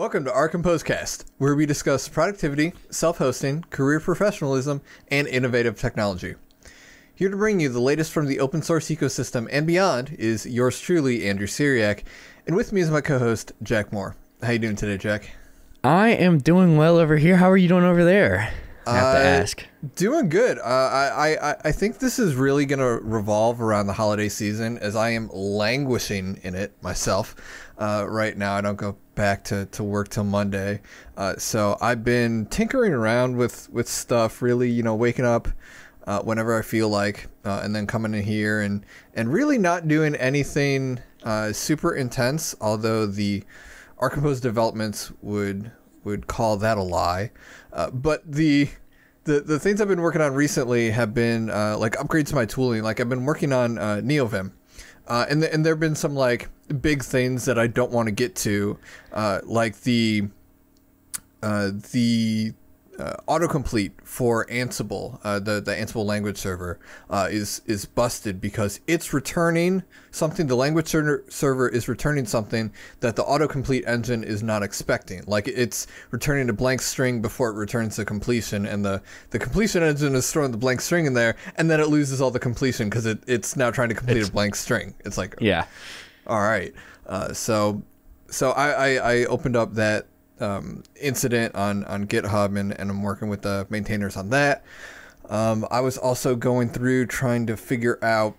Welcome to our Composecast, where we discuss productivity, self hosting, career professionalism, and innovative technology. Here to bring you the latest from the open source ecosystem and beyond is yours truly, Andrew Syriac, and with me is my co host, Jack Moore. How you doing today, Jack? I am doing well over here. How are you doing over there? I have to Uh, ask. Doing good. Uh, I, I, I think this is really going to revolve around the holiday season as I am languishing in it myself uh, right now. I don't go back to, to work till Monday. Uh, so I've been tinkering around with, with stuff, really, you know, waking up uh, whenever I feel like, uh, and then coming in here and, and really not doing anything uh, super intense, although the OurCompose developments would would call that a lie. Uh, but the the the things I've been working on recently have been uh, like upgrades to my tooling. Like I've been working on uh, NeoVim, uh, and th- and there have been some like big things that I don't want to get to, uh, like the uh, the uh, autocomplete for Ansible, uh, the the Ansible language server, uh, is is busted because it's returning something. The language ser- server is returning something that the autocomplete engine is not expecting. Like it's returning a blank string before it returns the completion, and the the completion engine is throwing the blank string in there, and then it loses all the completion because it, it's now trying to complete a blank string. It's like Yeah. all right. Uh, so, so I, I, I opened up that um, incident on, on GitHub and, and I'm working with the maintainers on that. Um, I was also going through trying to figure out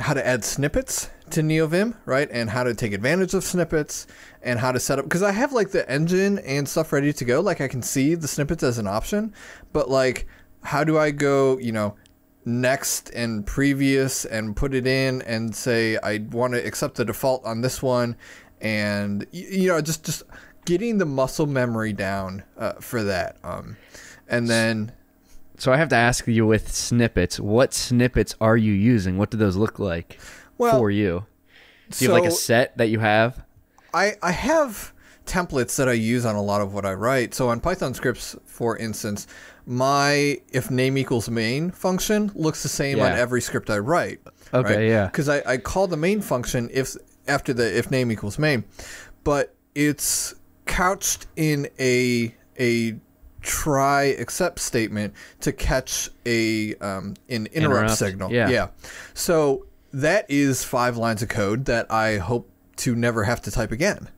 how to add snippets to NeoVim, right? And how to take advantage of snippets and how to set up because I have like the engine and stuff ready to go. Like I can see the snippets as an option, but like how do I go, you know, next and previous and put it in and say I want to accept the default on this one and you know just just getting the muscle memory down uh, for that um and then So I have to ask you with snippets, what snippets are you using? What do those look like Well, for you? Do you have like a set that you have? I, I have templates that I use on a lot of what I write. So on Python scripts, for instance, my if name equals main function looks the same on every script I write. Okay, yeah. Because I, I call the main function if after the if name equals main, but it's couched in a a try except statement to catch a um, an interrupt, Interrupt, signal. yeah. yeah. So that is five lines of code that I hope to never have to type again.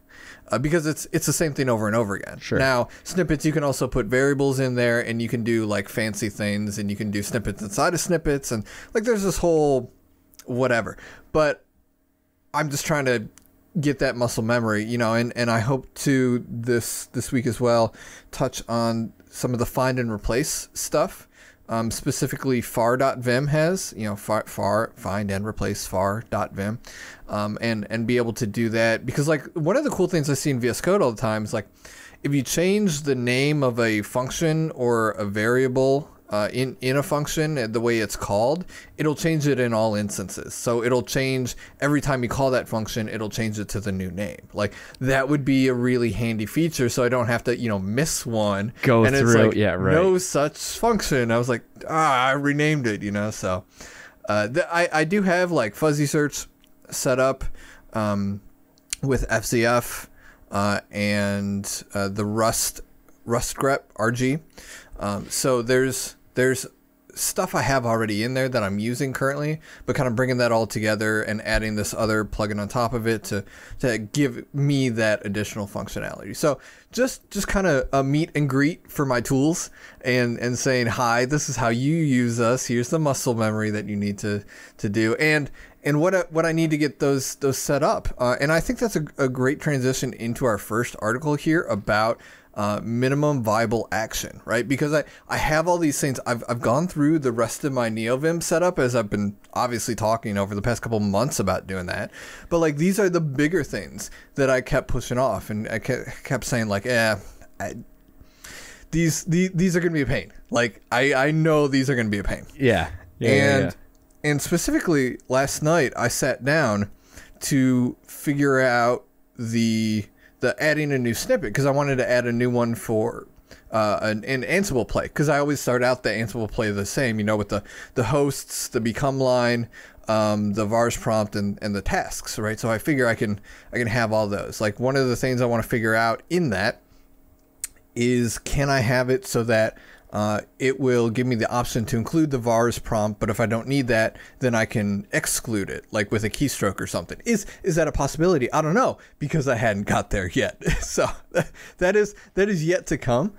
Uh, because it's it's the same thing over and over again. Sure. Now snippets, you can also put variables in there, and you can do like fancy things, and you can do snippets inside of snippets, and like there's this whole whatever. But I'm just trying to get that muscle memory, you know, and, and I hope to this this week as well touch on some of the find and replace stuff. Um, specifically, far.vim has, you know, far, far find and replace far.vim, um, and and be able to do that because like one of the cool things I see in VS Code all the time is like if you change the name of a function or a variable uh, in in a function uh, the way it's called, it'll change it in all instances. So it'll change every time you call that function, it'll change it to the new name. Like that would be a really handy feature, so I don't have to you know miss one. Go and it's through- like, yeah, right. No such function. I was like, ah, I renamed it. You know, so uh, th- I I do have like fuzzy search set up um, with FZF uh, and uh, the Rust Rust grep RG. Um, so there's there's stuff I have already in there that I'm using currently, but kind of bringing that all together and adding this other plugin on top of it to to give me that additional functionality. So just just kind of a meet and greet for my tools and and saying hi, this is how you use us. Here's the muscle memory that you need to to do and and what I, what I need to get those those set up. Uh, and I think that's a, a great transition into our first article here about uh, minimum viable action, right? Because I, I have all these things. I've, I've gone through the rest of my NeoVim setup as I've been obviously talking over the past couple months about doing that. But like these are the bigger things that I kept pushing off, and I kept, saying like, eh. I, these, these these are gonna be a pain. Like I, I know these are gonna be a pain Yeah. Yeah. yeah, and yeah. and specifically last night I sat down to figure out the the adding a new snippet because I wanted to add a new one for uh, an, an Ansible play because I always start out the Ansible play the same, you know, with the the hosts, the become line, um, the vars prompt, and, and the tasks, right? So I figure I can I can have all those. Like one of the things I want to figure out in that is can I have it so that uh, it will give me the option to include the vars prompt, but if I don't need that, then I can exclude it, like with a keystroke or something. Is is that a possibility? I don't know because I hadn't got there yet. so that is that is yet to come,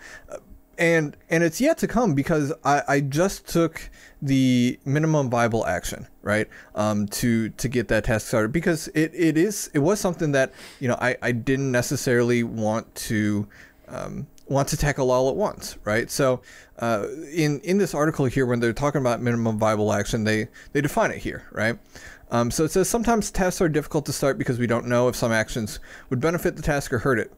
and and it's yet to come because I, I just took the minimum viable action right um, to to get that task started because it, it is it was something that you know I, I didn't necessarily want to um, want to tackle all at once, right? So, uh, in in this article here, when they're talking about minimum viable action, they they define it here, right? Um, so it says sometimes tasks are difficult to start because we don't know if some actions would benefit the task or hurt it.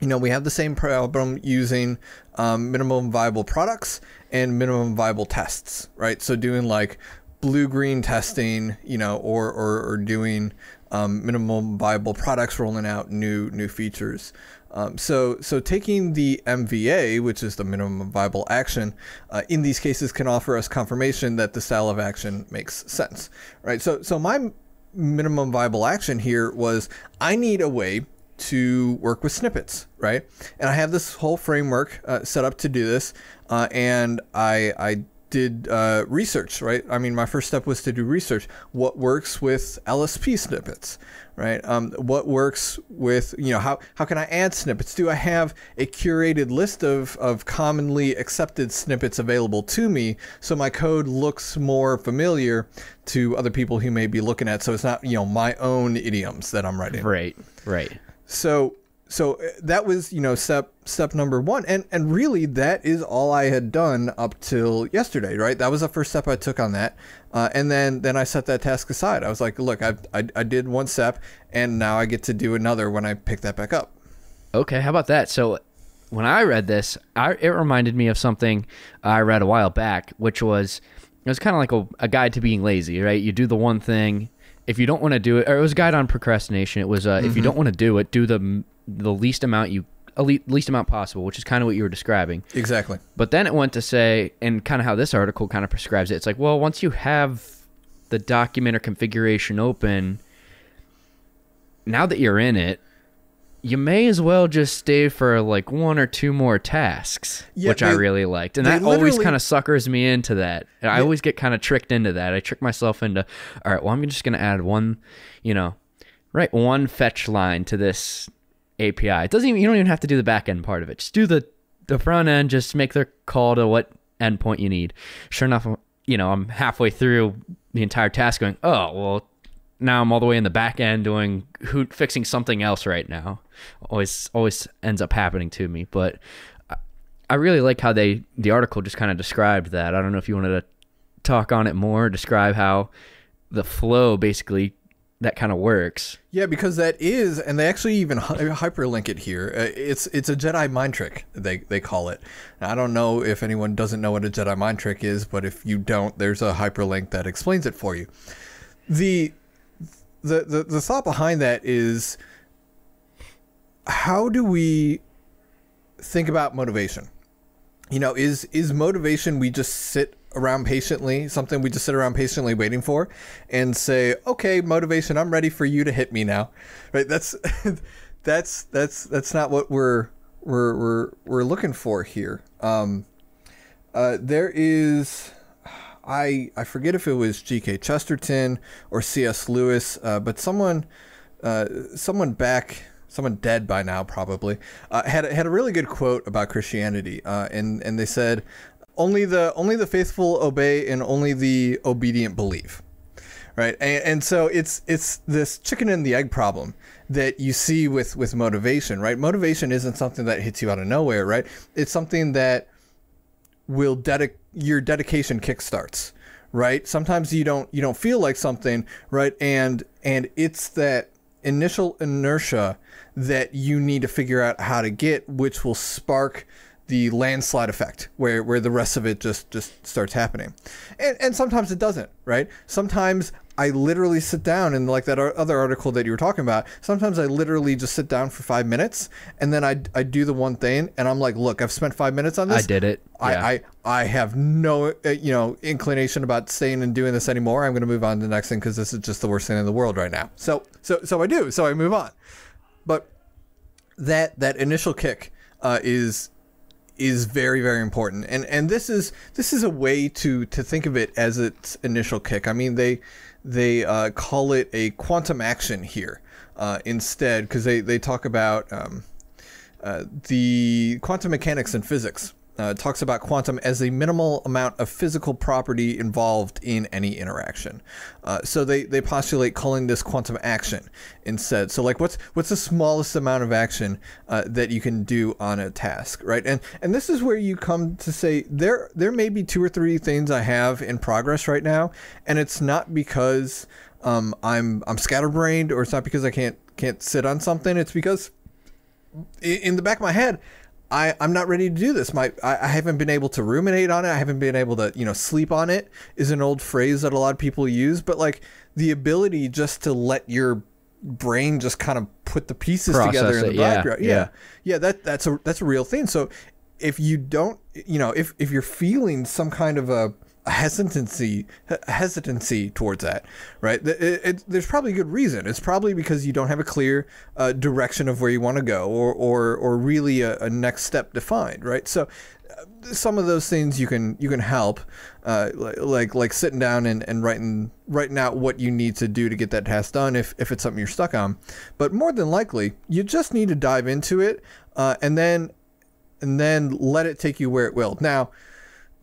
You know, we have the same problem using um, minimum viable products and minimum viable tests, right? So doing like blue green testing, you know, or or, or doing um, minimum viable products, rolling out new new features. Um, so, so taking the MVA, which is the minimum viable action, uh, in these cases can offer us confirmation that the style of action makes sense, right? So, so my minimum viable action here was I need a way to work with snippets, right? And I have this whole framework uh, set up to do this, uh, and I I did uh, research, right? I mean, my first step was to do research. What works with LSP snippets, right? Um, what works with, you know, how, how can I add snippets? Do I have a curated list of, of commonly accepted snippets available to me so my code looks more familiar to other people who may be looking at? So it's not, you know, my own idioms that I'm writing. Right, right. So so uh, that was you know step step number one and and really that is all i had done up till yesterday right that was the first step i took on that uh, and then then i set that task aside i was like look I, I i did one step and now i get to do another when i pick that back up Okay, how about that? So when I read this, I, it reminded me of something I read a while back, which was it was kind of like a, a guide to being lazy, right? You do the one thing. If you don't want to do it, or it was a guide on procrastination. It was uh, if you don't want to do it, do the the least amount you least amount possible, which is kind of what you were describing. exactly But then it went to say, and kind of how this article kind of prescribes it. It's like, well, once you have the document or configuration open, now that you're in it, you may as well just stay for like one or two more tasks, Yeah, which I really liked. And that always kind of suckers me into that. And I always get kind of tricked into that. I trick myself into, all right, well, I'm just going to add one, you know, right, one fetch line to this API. It doesn't even, you don't even have to do the back end part of it. Just do the, the front end, just make the call to what endpoint you need. Sure enough, you know, I'm halfway through the entire task going, oh, well, now I'm all the way in the back end doing who fixing something else right now. Always always ends up happening to me, but I- I really like how they the article just kind of described that. I don't know if you wanted to talk on it more, describe how the flow basically that kind of works. yeah because that is and they actually even hy- hyperlink it here. Uh, it's it's a jedi mind trick they they call it. I don't know if anyone doesn't know what a jedi mind trick is but if you don't there's a hyperlink that explains it for you. The the, the, the thought behind that is how do we think about motivation? You know is is motivation we just sit around patiently something we just sit around patiently waiting for and say okay motivation i'm ready for you to hit me now right that's that's that's that's not what we're we're we're, we're looking for here um uh, there is I I forget if it was G.K. Chesterton or C.S. Lewis, uh, but someone uh, someone back someone dead by now probably uh, had had a really good quote about Christianity, uh, and and they said only the only the faithful obey and only the obedient believe right? And, and so it's it's this chicken and the egg problem that you see with with motivation right? Motivation isn't something that hits you out of nowhere right? It's something that will dedic your dedication kickstarts right? Sometimes you don't you don't feel like something right? And and it's that initial inertia that you need to figure out how to get which will spark the landslide effect where where the rest of it just just starts happening and and sometimes it doesn't right sometimes I literally sit down and like that other article that you were talking about. Sometimes I literally just sit down for five minutes and then I, I do the one thing and I'm like, look, I've spent five minutes on this. I did it. Yeah. I, I, I have no uh, you know inclination about staying and doing this anymore. I'm going to move on to the next thing because this is just the worst thing in the world right now. So so so I do. So I move on. But that that initial kick uh, is is very very important. And and this is this is a way to to think of it as its initial kick. I mean they they uh, call it a quantum action here uh, instead because they they talk about um, uh, the quantum mechanics and physics uh, talks about quantum as the minimal amount of physical property involved in any interaction. Uh, so they, they postulate calling this quantum action instead. So like what's what's the smallest amount of action uh, that you can do on a task, right? And and this is where you come to say there there may be two or three things I have in progress right now, and it's not because um, I'm I'm scatterbrained or it's not because I can't can't sit on something. It's because in the back of my head I, I'm not ready to do this. My I, I haven't been able to ruminate on it. I haven't been able to, you know, sleep on it is an old phrase that a lot of people use, but like the ability just to let your brain just kind of put the pieces Process together in the yeah, background. yeah. Yeah. Yeah, that that's a that's a real thing. So if you don't, you know, if if you're feeling some kind of a hesitancy hesitancy towards that right? It, it, there's probably a good reason. It's probably because you don't have a clear uh, direction of where you want to go or or or really a, a next step defined right? So uh, some of those things you can you can help uh, like, like like sitting down and, and writing writing out what you need to do to get that task done if, if it's something you're stuck on. But more than likely you just need to dive into it uh, and then and then let it take you where it will. Now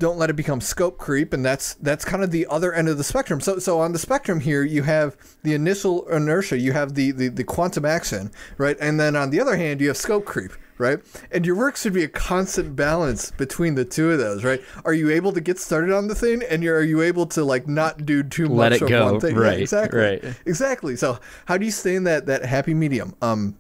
don't let it become scope creep and that's that's kind of the other end of the spectrum. So so on the spectrum here you have the initial inertia you have the the, the quantum action right? And then on the other hand you have scope creep right? And your work should be a constant balance between the two of those right? Are you able to get started on the thing and you're, are you able to like not do too Let much it of go, one thing? Yeah, right, exactly. right. exactly. So how do you stay in that that happy medium? Um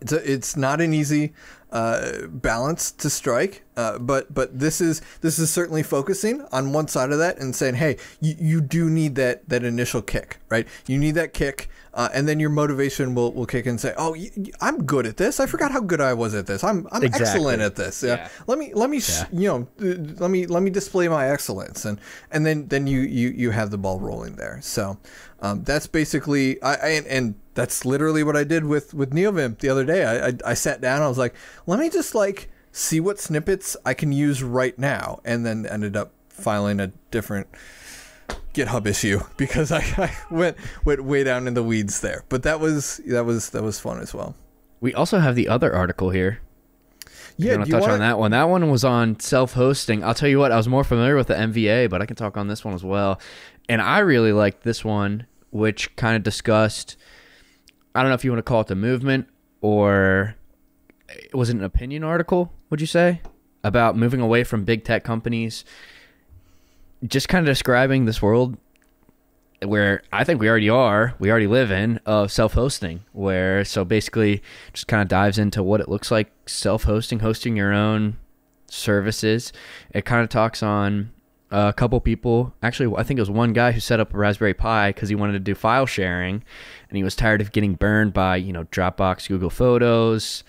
it's a, it's not an easy uh, balance to strike, uh, but but this is this is certainly focusing on one side of that and saying, hey, you, you do need that that initial kick, right? You need that kick, uh, and then your motivation will, will kick in and say, oh, y- y- I'm good at this. I forgot how good I was at this. I'm I'm Exactly. excellent at this. Yeah. Yeah. Let me let me sh- you know let me let me display my excellence, and and then then you you you have the ball rolling there. So um, that's basically I, I and, and that's literally what I did with with NeoVim the other day. I, I I sat down. I was like, let me just like see what snippets I can use right now, and then ended up filing a different GitHub issue because I, I went went way down in the weeds there. But that was that was that was fun as well. We also have the other article here. Yeah, you want to touch wanna- on that one? That one was on self-hosting. I'll tell you what, I was more familiar with the MVA, but I can talk on this one as well. And I really liked this one, which kind of discussed. I don't know if you want to call it the movement or it was it an opinion article? Would you say about moving away from big tech companies? Just kind of describing this world where I think we already are, we already live in of self-hosting, where so basically just kind of dives into what it looks like self-hosting, hosting your own services. It kind of talks on a couple people. Actually, I think it was one guy who set up a Raspberry Pi because he wanted to do file sharing, and he was tired of getting burned by you know Dropbox, Google Photos,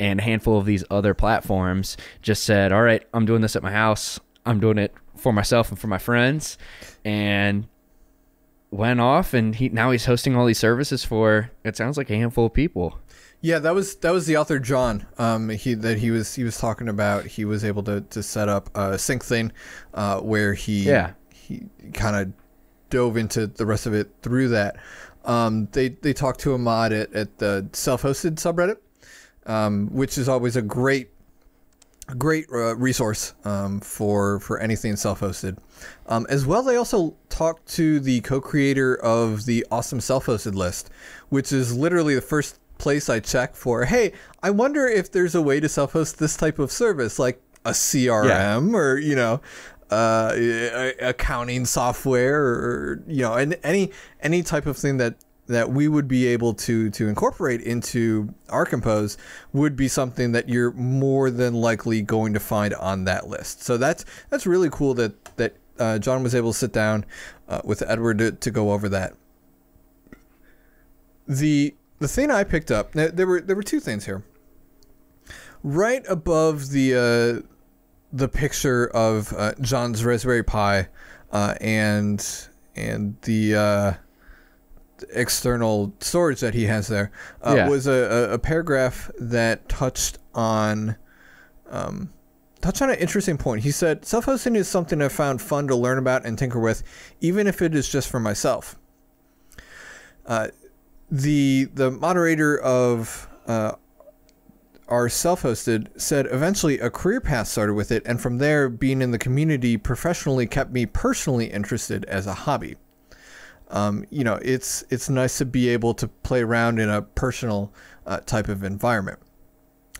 and a handful of these other platforms. Just said, "All right, I'm doing this at my house. I'm doing it for myself and for my friends," and went off and he now he's hosting all these services for it sounds like a handful of people Yeah, that was that was the author John. Um, he that he was he was talking about. He was able to, to set up a Syncthing, uh, where he Yeah. he kind of dove into the rest of it through that. Um, they they talked to Ahmad at, at the self-hosted subreddit, um, which is always a great a great uh, resource um, for for anything self-hosted. Um, as well, they also talked to the co-creator of the awesome self-hosted list, which is literally the first place I check for. Hey, I wonder if there's a way to self-host this type of service, like a CRM or you know. Uh, accounting software, or you know, and any any type of thing that that we would be able to to incorporate into OurCompose would be something that you're more than likely going to find on that list. So that's that's really cool that that uh, John was able to sit down uh, with Edward to, to go over that. The the thing I picked up there were there were two things here. Right above the uh, the picture of uh, John's Raspberry Pi uh, and and the uh, external storage that he has there uh, Yeah. was a, a, paragraph that touched on um, touched on an interesting point. He said, self hosting is something I found fun to learn about and tinker with, even if it is just for myself. Uh, the the moderator of uh, our self-hosted said eventually a career path started with it and from there being in the community professionally kept me personally interested as a hobby um, you know it's it's nice to be able to play around in a personal uh, type of environment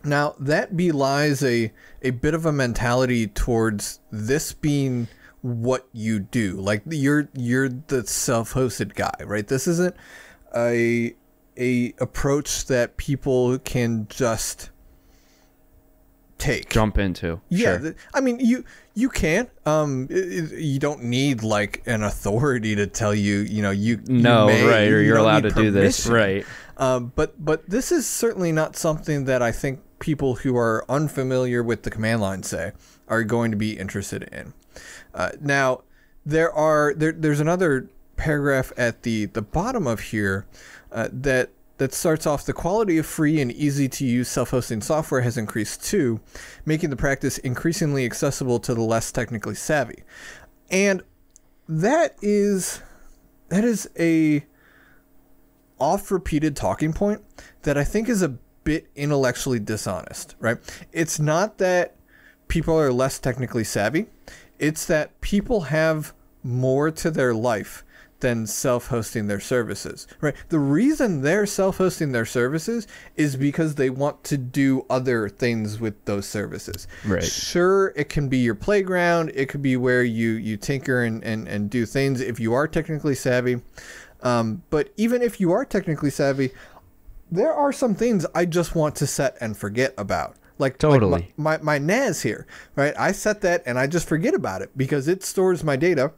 now that belies a a bit of a mentality towards this being what you do like you're you're the self-hosted guy right this isn't a a approach that people can just take jump into. Yeah, sure. I mean you you can. Um, it, it, you don't need like an authority to tell you. You know you. No, you may, right, or you you're allowed to do this, right? Um, but but this is certainly not something that I think people who are unfamiliar with the command line say are going to be interested in. Uh, now there are there, there's another paragraph at the the bottom of here uh, that that starts off the quality of free and easy to use self-hosting software has increased too, making the practice increasingly accessible to the less technically savvy. And that is that is a oft repeated talking point that I think is a bit intellectually dishonest, right? It's not that people are less technically savvy, it's that people have more to their life than self-hosting their services, right? The reason they're self-hosting their services is because they want to do other things with those services. Right. Sure, it can be your playground. It could be where you you tinker and and, and do things if you are technically savvy. Um, but even if you are technically savvy, there are some things I just want to set and forget about. Like like Totally. my, my my NAS here, right? I set that and I just forget about it because it stores my data.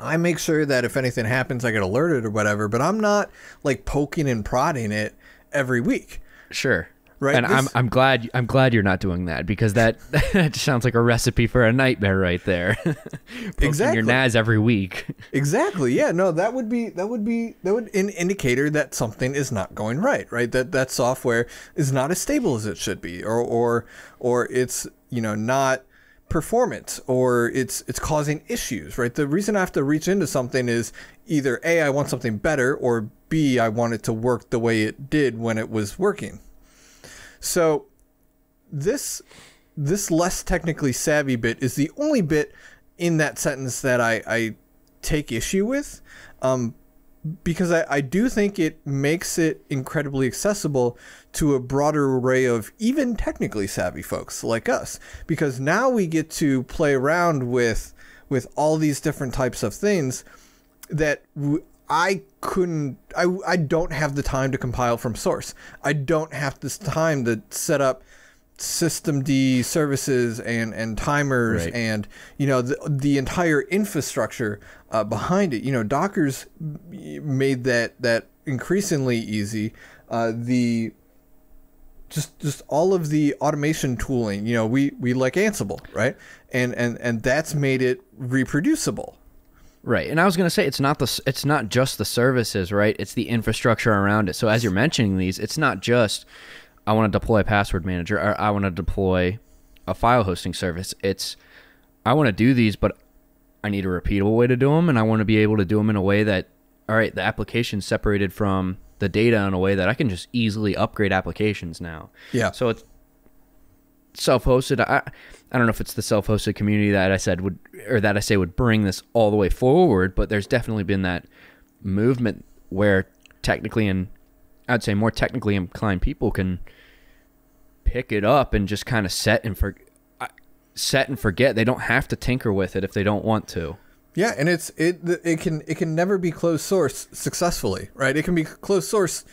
I make sure that if anything happens, I get alerted or whatever. But I'm not like poking and prodding it every week. Sure. Right, And I'm I'm glad I'm glad you're not doing that because that that sounds like a recipe for a nightmare right there. Exactly. Your NAS every week. Exactly. Yeah. No, that would be that would be that would an indicator that something is not going right. Right. That that software is not as stable as it should be, or or or it's you know not performant, or it's it's causing issues. Right. The reason I have to reach into something is either a I want something better, or b I want it to work the way it did when it was working. So this this less technically savvy bit is the only bit in that sentence that I, I take issue with um, because I, I do think it makes it incredibly accessible to a broader array of even technically savvy folks like us because now we get to play around with with all these different types of things that w- I couldn't I, I don't have the time to compile from source. I don't have this time to set up systemd services and and timers Right. and you know the the entire infrastructure uh, behind it. You know, Docker's made that that increasingly easy. Uh, the just just all of the automation tooling. You know, we we like Ansible, right? And and and that's made it reproducible. Right. And I was going to say it's not the it's not just the services, right? It's the infrastructure around it. So as you're mentioning these, it's not just I want to deploy a password manager or I want to deploy a file hosting service. It's I want to do these, but I need a repeatable way to do them and I want to be able to do them in a way that all right, the application's separated from the data in a way that I can just easily upgrade applications now. Yeah. So it's self-hosted. I I don't know if it's the self-hosted community that I said would or that I say would bring this all the way forward, but there's definitely been that movement where technically and I'd say more technically inclined people can pick it up and just kind of set and for set and forget. They don't have to tinker with it if they don't want to. Yeah, and it's it it can it can never be closed source successfully, right? It can be closed source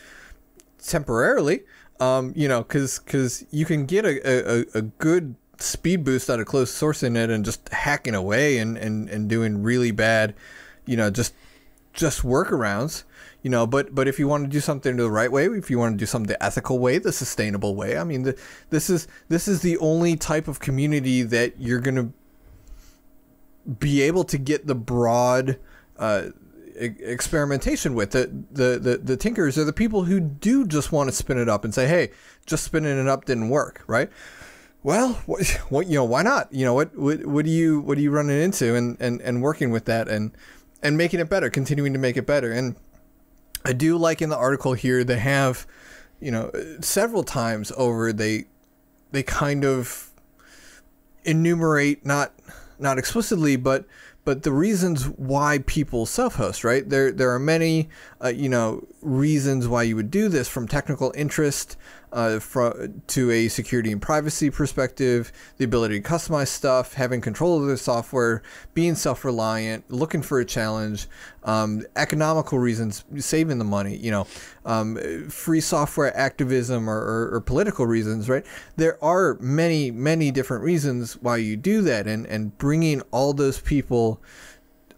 temporarily, um, you know, because you can get a, a, a good speed boost out of closed sourcing it and just hacking away and, and, and doing really bad, you know, just just workarounds, you know. But but if you want to do something the right way, if you want to do something the ethical way, the sustainable way, I mean, the, this is this is the only type of community that you're gonna be able to get the broad uh, experimentation with. The, the the the tinkers are the people who do just want to spin it up and say, "Hey, just spinning it up didn't work," right? Well, what, what you know, why not? You know, what what what do you what are you running into and and and working with that and and making it better, continuing to make it better. And I do like in the article here they have, you know, several times over they they kind of enumerate not not explicitly but but the reasons why people self-host, right? There there are many, uh, you know, reasons why you would do this, from technical interest uh, from to a security and privacy perspective, the ability to customize stuff, having control of the software, being self-reliant, looking for a challenge, um, economical reasons, saving the money, you know, um, free software activism or, or, or, political reasons, right? There are many, many different reasons why you do that, and and bringing all those people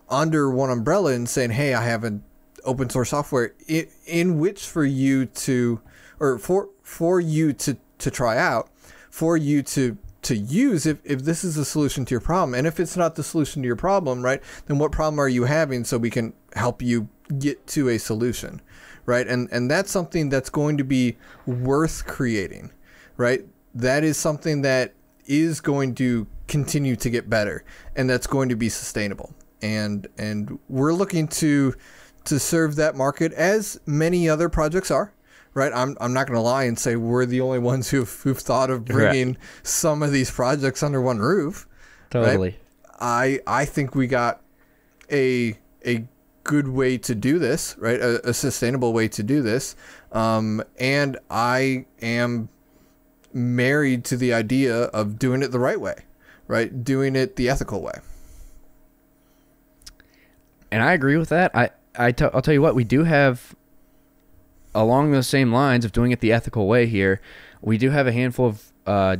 under one umbrella and saying, hey, I have an open source software in, in which for you to or for for you to to try out, for you to to use if, if this is a solution to your problem. And if it's not the solution to your problem, right, then what problem are you having so we can help you get to a solution, right? And and that's something that's going to be worth creating, right? That is something that is going to continue to get better and that's going to be sustainable. And and we're looking to to serve that market as many other projects are right? I'm, I'm not going to lie and say we're the only ones who've, who've thought of bringing right. some of these projects under one roof. Totally. Right? I I think we got a a good way to do this, right? A, a sustainable way to do this. Um, and I am married to the idea of doing it the right way, right? Doing it the ethical way. And I agree with that. I, I t- I'll tell you what, we do have along those same lines of doing it the ethical way here, we do have a handful of uh,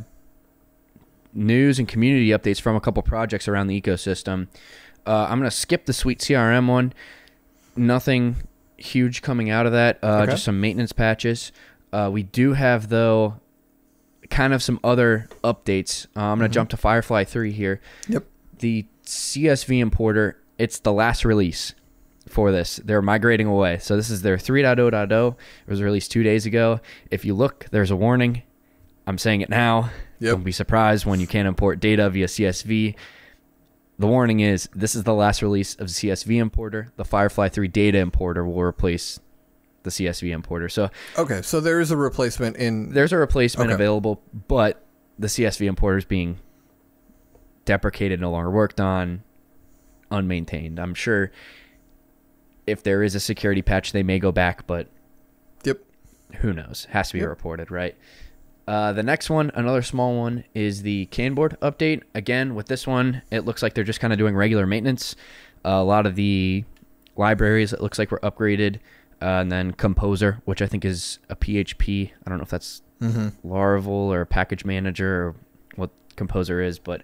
news and community updates from a couple projects around the ecosystem. Uh, I'm going to skip the SuiteCRM one. Nothing huge coming out of that. Uh, okay. Just some maintenance patches. Uh, we do have, though, kind of some other updates. Uh, I'm going to mm-hmm. jump to Firefly 3 here. Yep. The CSV importer, it's the last release for this. They're migrating away. So this is their 3.0.0. It was released two days ago. If you look, there's a warning. I'm saying it now. Yep. Don't be surprised when you can't import data via CSV. The warning is this is the last release of the CSV importer. The Firefly 3 data importer will replace the CSV importer. So okay, so there is a replacement in. There's a replacement okay. available, but the CSV importer is being deprecated, no longer worked on, unmaintained. I'm sure if there is a security patch, they may go back, but yep, who knows? Has to be yep. reported, right? Uh, the next one, another small one, is the Kanboard update. Again, with this one, it looks like they're just kind of doing regular maintenance. Uh, a lot of the libraries, it looks like were upgraded, uh, and then Composer, which I think is a PHP. I don't know if that's mm-hmm. Laravel or Package Manager or what Composer is, but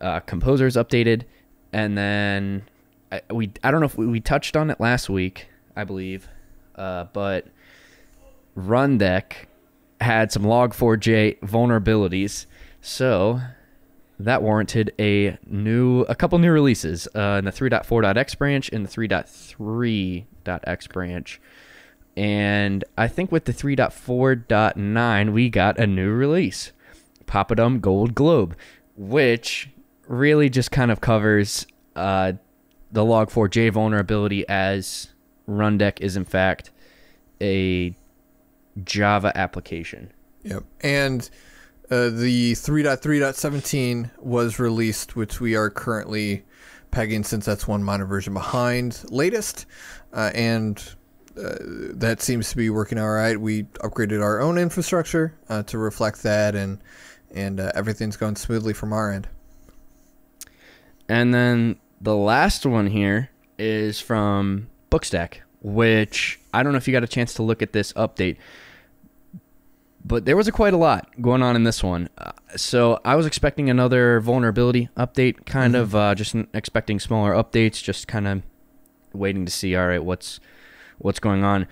uh, Composer is updated, and then I, we I don't know if we, we touched on it last week, I believe, uh, but Rundeck had some Log4j vulnerabilities, so that warranted a new a couple new releases uh, in the 3.4.x branch and the 3.3.x branch. And I think with the 3.4.9, we got a new release, Papadum Gold Globe, which really just kind of covers uh, the log4j vulnerability as Rundeck is in fact a Java application. Yep. And uh, the 3.3.17 was released, which we are currently pegging since that's one minor version behind latest. Uh, and uh, that seems to be working all right. We upgraded our own infrastructure uh, to reflect that, and and uh, everything's going smoothly from our end. And then the last one here is from Bookstack, which I don't know if you got a chance to look at this update, but there was a quite a lot going on in this one. Uh, so I was expecting another vulnerability update, kind mm-hmm. of uh, just expecting smaller updates, just kind of waiting to see. All right, what's what's going on?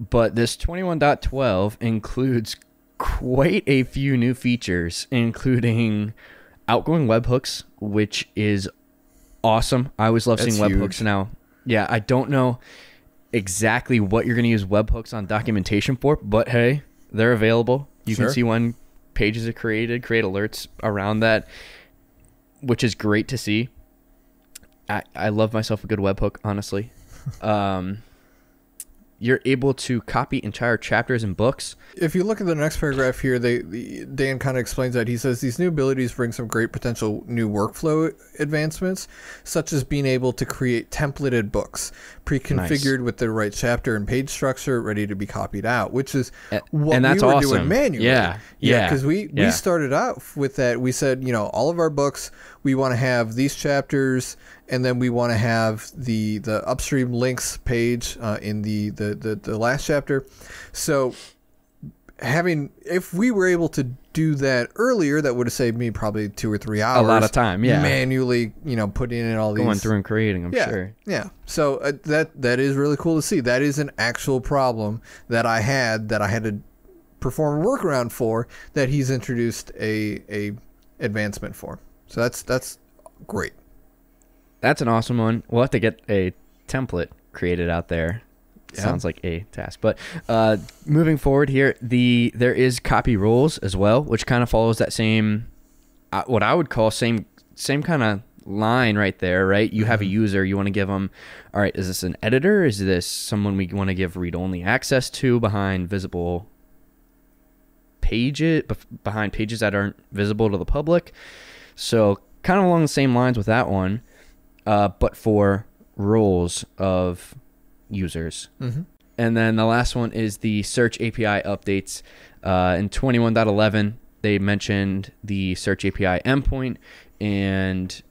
But this 21.12 includes quite a few new features, including outgoing webhooks, which is awesome. I always love That's seeing webhooks now. Yeah, I don't know exactly what you're going to use webhooks on documentation for, but hey, they're available. You sure. can see when pages are created, create alerts around that, which is great to see. I, I love myself a good webhook, honestly. um, you're able to copy entire chapters and books. If you look at the next paragraph here, they the, Dan kind of explains that he says these new abilities bring some great potential new workflow advancements, such as being able to create templated books pre-configured with the right chapter and page structure, ready to be copied out, which is what and that's we were awesome. doing manually. Yeah, yeah, because we we yeah. started out with that. We said, you know, all of our books, we want to have these chapters, and then we want to have the the upstream links page uh, in the, the the the last chapter. So having if we were able to do that earlier, that would have saved me probably two or three hours. A lot of time, yeah. manually, you know, putting in all these Going through and creating, I'm yeah, sure. yeah. So uh, that that is really cool to see. That is an actual problem that I had that I had to perform a workaround for that he's introduced a a advancement for. So that's that's great. That's an awesome one. We'll have to get a template created out there. Yeah. Sounds like a task. But uh, moving forward here, the there is copy rules as well, which kind of follows that same, uh, what I would call same same kind of line right there. Right, you have a user, you want to give them, all right, is this an editor? Is this someone we want to give read only access to behind visible pages behind pages that aren't visible to the public? So kind of along the same lines with that one uh, but for roles of users. Mm-hmm. And then the last one is the search API updates. Uh, in 21.11, they mentioned the search API endpoint, and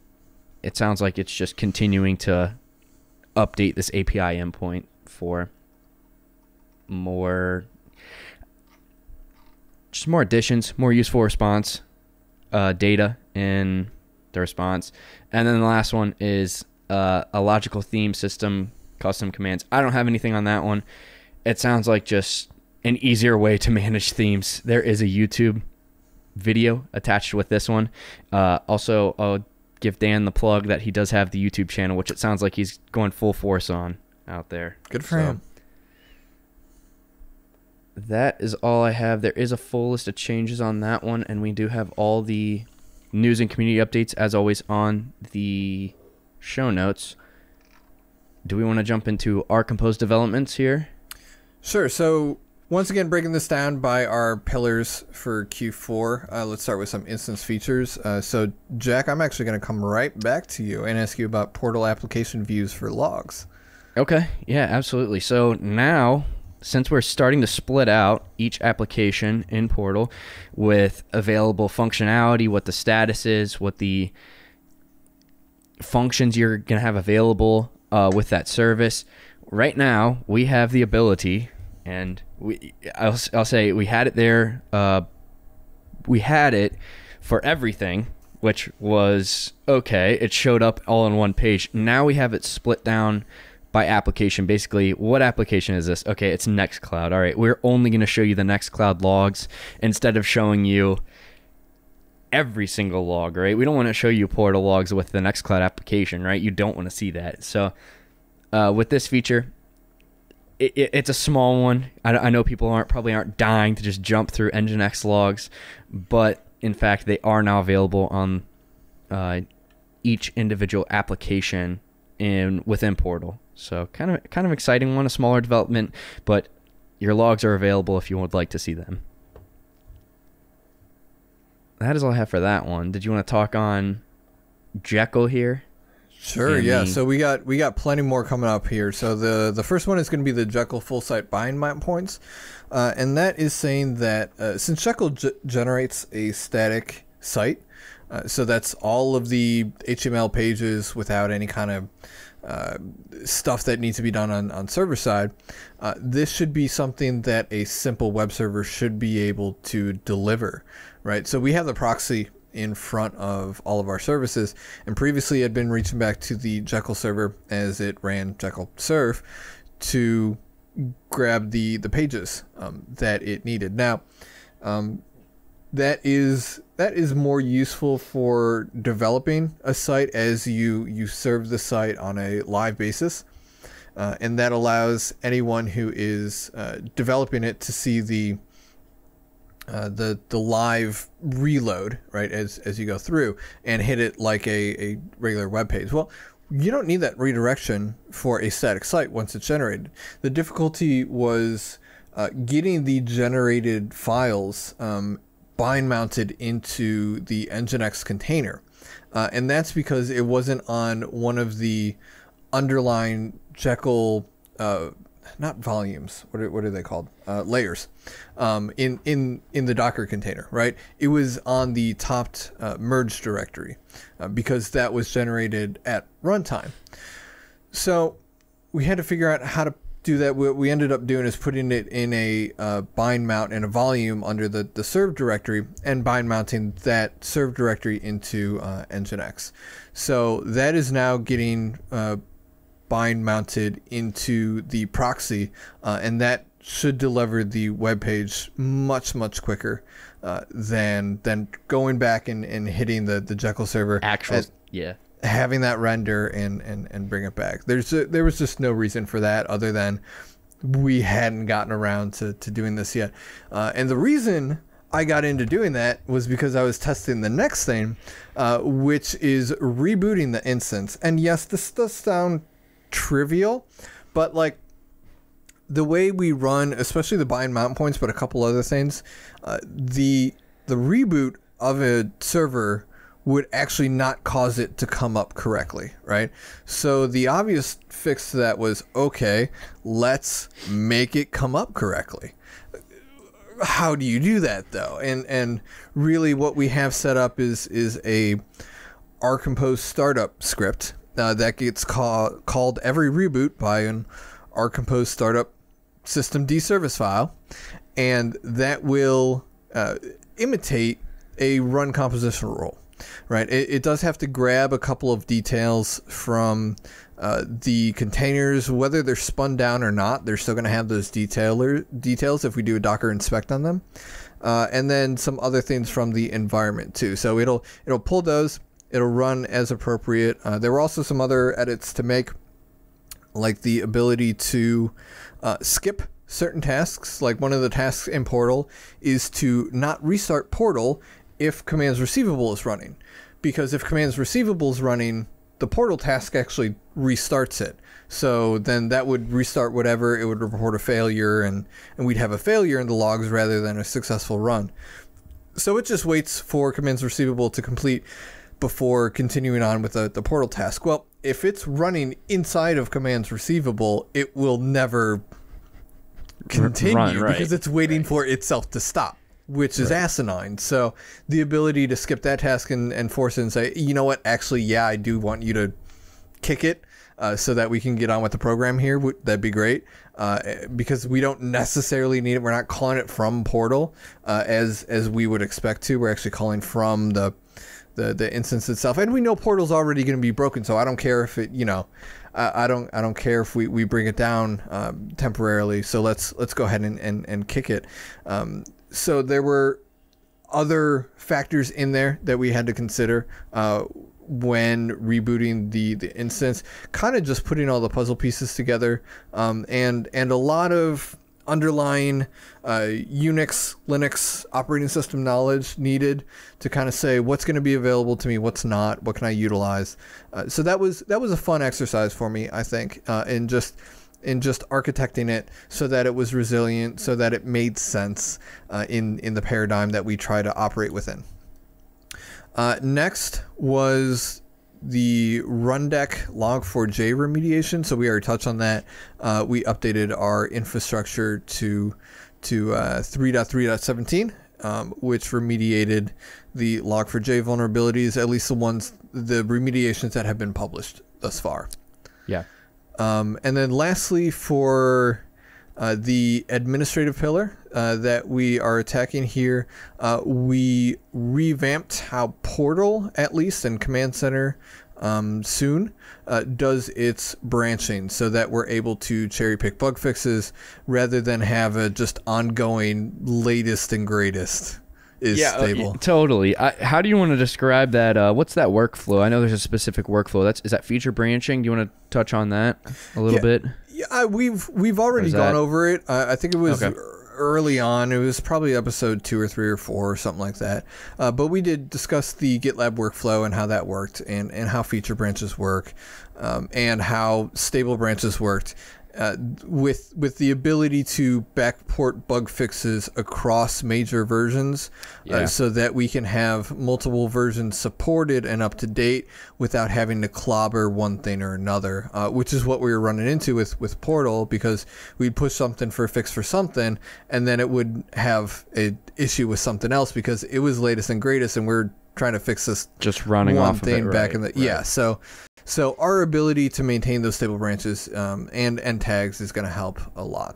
it sounds like it's just continuing to update this API endpoint for more, just more additions, more useful response uh, data in the response. And then the last one is uh, a logical theme system custom commands. I don't have anything on that one. It sounds like just an easier way to manage themes. There is a YouTube video attached with this one. Uh, also, I'll give Dan the plug that he does have the YouTube channel, which it sounds like he's going full force on out there. Good for So, him. That is all I have. There is a full list of changes on that one, and we do have all the news and community updates as always on the show notes. Do we want to jump into our composed developments here? Sure. So once again, breaking this down by our pillars for Q4. Uh, let's start with some instance features. Uh, so Jack, I'm actually going to come right back to you and ask you about portal application views for logs. Okay, yeah, absolutely. So now, since we're starting to split out each application in Portal with available functionality, what the status is, what the functions you're going to have available uh, with that service, right now we have the ability, and we I'll, I'll say we had it there. Uh, we had it for everything, which was okay. It showed up all on one page. Now we have it split down by application. Basically, what application is this? Okay, it's Nextcloud. All right, we're only going to show you the Nextcloud logs instead of showing you every single log, right? We don't want to show you portal logs with the Nextcloud application, right? You don't want to see that. So, uh, with this feature, it, it, it's a small one. I, I know people aren't probably aren't dying to just jump through Nginx logs, but in fact, they are now available on uh, each individual application in within Portal. So kind of kind of exciting one, a smaller development, but your logs are available if you would like to see them. That is all I have for that one. Did you want to talk on Jekyll here? Sure. And yeah. So we got we got plenty more coming up here. So the the first one is going to be the Jekyll full site bind map points, uh, and that is saying that uh, since Jekyll generates a static site, uh, so that's all of the HTML pages without any kind of stuff that needs to be done on, on server side. Uh, this should be something that a simple web server should be able to deliver, right? So we have the proxy in front of all of our services, and previously had been reaching back to the Jekyll server as it ran Jekyll serve to grab the the pages um, that it needed. Now, um, that is that is more useful for developing a site as you you serve the site on a live basis uh, and that allows anyone who is uh, developing it to see the uh, the the live reload right as as you go through and hit it like a, a regular web page. Well, you don't need that redirection for a static site once it's generated. The difficulty was uh, getting the generated files um, bind mounted into the Nginx container, uh, and that's because it wasn't on one of the underlying Jekyll. Uh, not volumes. What are, what are they called? Uh, layers. Um, in in in the Docker container, right? It was on the topped uh, merge directory uh, because that was generated at runtime. So we had to figure out how to do that. What we ended up doing is putting it in a uh, bind mount and a volume under the the serve directory and bind mounting that serve directory into uh, Nginx. So that is now getting uh, bind mounted into the proxy, uh, and that should deliver the web page much much quicker uh, than than going back and, and hitting the the Jekyll server. Actual, as- yeah. Having that render and and and bring it back. There's a, there was just no reason for that other than we hadn't gotten around to to doing this yet. Uh, and the reason I got into doing that was because I was testing the next thing, uh, which is rebooting the instance. And yes, this does sound trivial, but like the way we run, especially the bind mount points, but a couple other things, uh, the the reboot of a server would actually not cause it to come up correctly, right? So the obvious fix to that was okay, let's make it come up correctly. How do you do that though? And and really, what we have set up is is a R OurCompose startup script uh, that gets call, called every reboot by an OurCompose startup systemd service file, and that will uh, imitate a run composition rule. Right, it, it does have to grab a couple of details from uh, the containers, whether they're spun down or not. They're still going to have those detailer details if we do a Docker inspect on them, uh, and then some other things from the environment too. So it'll it'll pull those. It'll run as appropriate. Uh, there were also some other edits to make, like the ability to uh, skip certain tasks. Like one of the tasks in Portal is to not restart Portal if commands receivable is running, because if commands receivable is running, the Portal task actually restarts it. So then that would restart whatever. It would report a failure, and and we'd have a failure in the logs rather than a successful run. So it just waits for commands receivable to complete before continuing on with the, the portal task. Well, if it's running inside of commands receivable, it will never continue run, right, because it's waiting for itself to stop, which is asinine. So the ability to skip that task and, and force it and say, you know what, actually, yeah, I do want you to kick it. Uh, so that we can get on with the program here, that'd be great. Uh, because we don't necessarily need it. We're not calling it from Portal uh, as as we would expect to. We're actually calling from the the, the instance itself, and we know Portal's already going to be broken. So I don't care if it, you know, I, I don't I don't care if we, we bring it down um, temporarily. So let's let's go ahead and and, and kick it. Um, so there were other factors in there that we had to consider uh, when rebooting the, the instance, kind of just putting all the puzzle pieces together, um, and and a lot of underlying uh, Unix, Linux operating system knowledge needed to kind of say what's going to be available to me, what's not, what can I utilize. Uh, so that was that was a fun exercise for me, I think, uh, in just in just architecting it so that it was resilient, so that it made sense uh, in in the paradigm that we try to operate within. Uh, next was the rundeck log4j remediation. So we already touched on that. Uh, we updated our infrastructure to to uh, 3.3.17, um, which remediated the log4j vulnerabilities, at least the ones, the remediations that have been published thus far. Yeah. Um, and then lastly, for uh, the administrative pillar uh, that we are attacking here, uh, we revamped how Portal, at least, and Command Center um, soon, uh, does its branching so that we're able to cherry pick bug fixes rather than have a just ongoing latest and greatest is uh, stable. y- totally. I, how do you want to describe that? Uh, what's that workflow? I know there's a specific workflow. That's is that feature branching? Do you want to touch on that a little Yeah. bit? Yeah, I, we've we've already gone that- over it. Uh, I think it was Okay. early on. It was probably episode two or three or four or something like that. Uh, but we did discuss the GitLab workflow and how that worked, and and how feature branches work, um, and how stable branches worked uh, with with the ability to backport bug fixes across major versions, Yeah. uh, so that we can have multiple versions supported and up to date without having to clobber one thing or another. Uh, which is what we were running into with with Portal because we'd push something for a fix for something, and then it would have a issue with something else because it was latest and greatest, and we're trying to fix this Just running one off of thing it, back right, in the right. yeah so so our ability to maintain those stable branches um, and and tags is going to help a lot